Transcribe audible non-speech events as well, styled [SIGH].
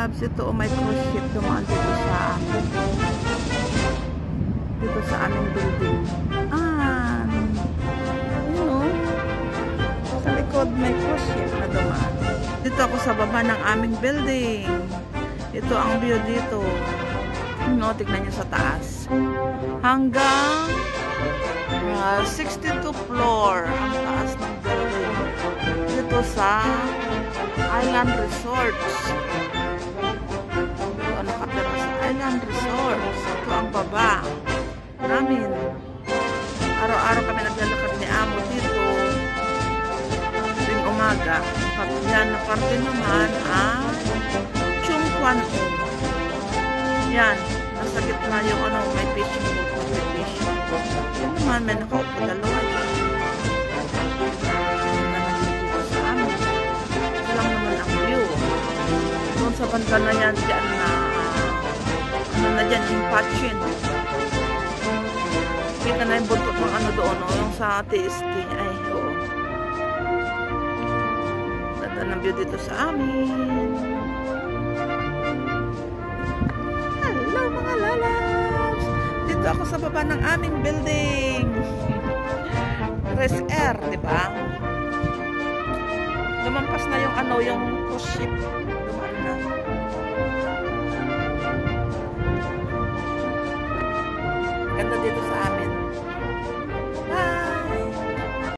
loves. Ito, oh, may cruise ship dumaan dito sa amin. Dito sa aming building. Ah, yun o. Sa likod may cruise ship na dumaan. Dito ako sa baba ng aming building. Ito ang view dito. No, tignan nyo sa taas. Hanggang uh, 62 floor ang taas ng building. Dito sa Island Resorts. Island Resorts. Ito ang baba namin. Araw-araw kami naglalakad ni Amo dito. Tuwing umaga. At yan na parte naman ay Chungkwan O. Yan. Nasa gitna yung ano, may fishing boat. May fishing boat. Yan naman, may nakaupo dalawa dyan. Sa ang sa banda na yan, dyan na, yung patchin. Kita na yung buntot ng ano doon, no? yung sa TST. Ay, oo. Ganda ng view dito sa amin. Hello mga lalabs! Dito ako sa baba ng aming building. [LAUGHS] Res Air, di ba? Lumampas na yung ano, yung cruise ship. Dumaan kata dia tu sahabat